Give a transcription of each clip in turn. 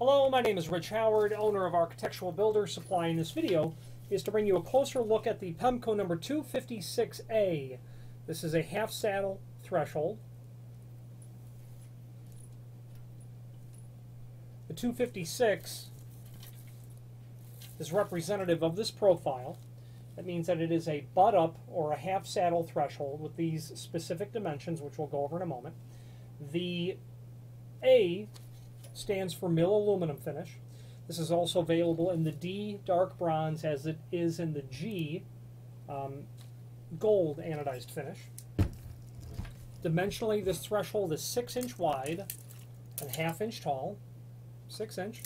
Hello, my name is Rich Howard, owner of Architectural Builder Supply. In this video is to bring you a closer look at the Pemko number 256A. This is a half saddle threshold. The 256 is representative of this profile. That means that it is a butt up or a half saddle threshold with these specific dimensions, which we'll go over in a moment. The A stands for mill aluminum finish. This is also available in the D dark bronze as it is in the G um, gold anodized finish. Dimensionally, this threshold is 6 inch wide and half inch tall. 6 inch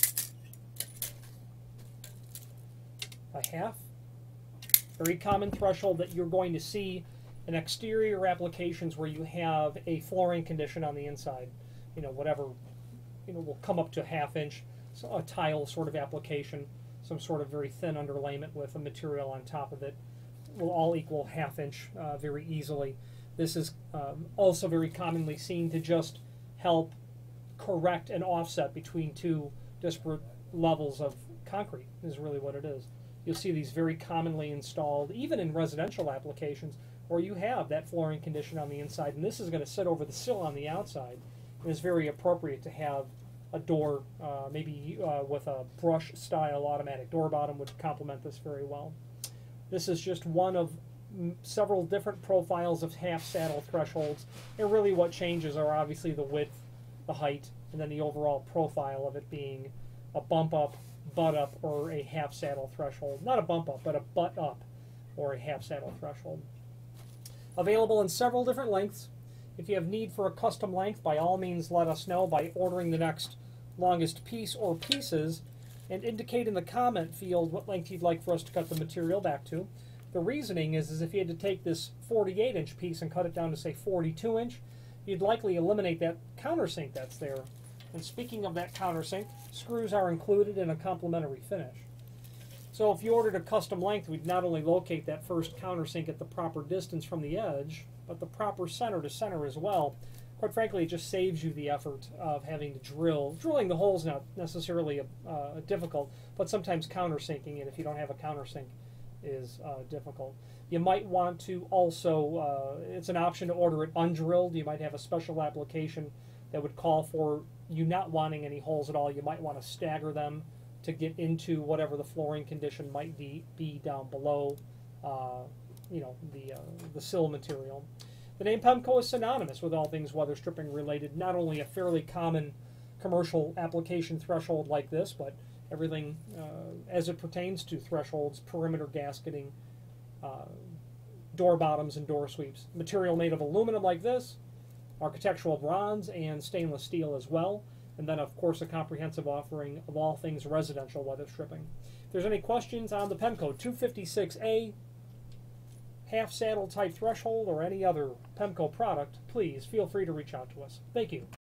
by half. Very common threshold that you're going to see in exterior applications where you have a flooring condition on the inside. You know, whatever you know, will come up to a half inch, so a tile sort of application, some sort of very thin underlayment with a material on top of it, will all equal half inch uh, very easily. This is um, also very commonly seen to just help correct an offset between two disparate levels of concrete is really what it is. You'll see these very commonly installed, even in residential applications, where you have that flooring condition on the inside, and this is going to sit over the sill on the outside it is very appropriate to have a door, uh, maybe uh, with a brush style automatic door bottom would complement this very well. This is just one of several different profiles of half saddle thresholds and really what changes are obviously the width, the height, and then the overall profile of it being a bump up, butt up, or a half saddle threshold. Not a bump up, but a butt up or a half saddle threshold. Available in several different lengths, if you have need for a custom length, by all means let us know by ordering the next longest piece or pieces and indicate in the comment field what length you'd like for us to cut the material back to. The reasoning is, is if you had to take this 48 inch piece and cut it down to say 42 inch, you'd likely eliminate that countersink that's there. And speaking of that countersink, screws are included in a complementary finish. So if you ordered a custom length, we'd not only locate that first countersink at the proper distance from the edge, but the proper center to center as well. Quite frankly, it just saves you the effort of having to drill. Drilling the holes not necessarily uh, difficult, but sometimes countersinking, and if you don't have a countersink, is uh, difficult. You might want to also, uh, it's an option to order it undrilled. You might have a special application that would call for you not wanting any holes at all. You might want to stagger them to get into whatever the flooring condition might be, be down below. Uh, you know, the, uh, the sill material. The name Pemko is synonymous with all things weather stripping related, not only a fairly common commercial application threshold like this, but everything uh, as it pertains to thresholds, perimeter gasketing, uh, door bottoms, and door sweeps. Material made of aluminum like this, architectural bronze, and stainless steel as well. And then, of course, a comprehensive offering of all things residential weather stripping. If there's any questions on the Pemko 256A, half saddle type threshold or any other Pemko product, please feel free to reach out to us. Thank you.